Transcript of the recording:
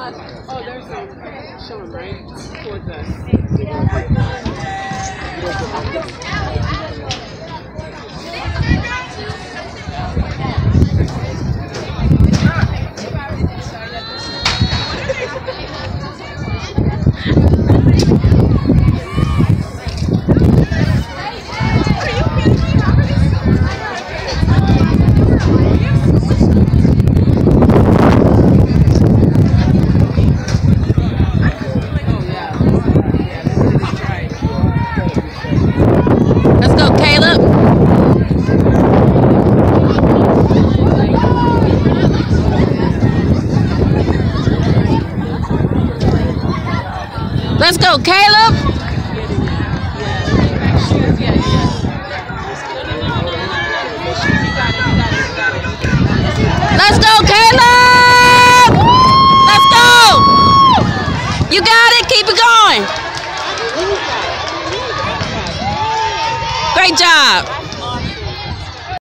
Oh, there's a Sean, right? Towards us. Let's go, Caleb. Let's go, Caleb. Let's go, Caleb. Let's go. You got it. Keep it going. Great job.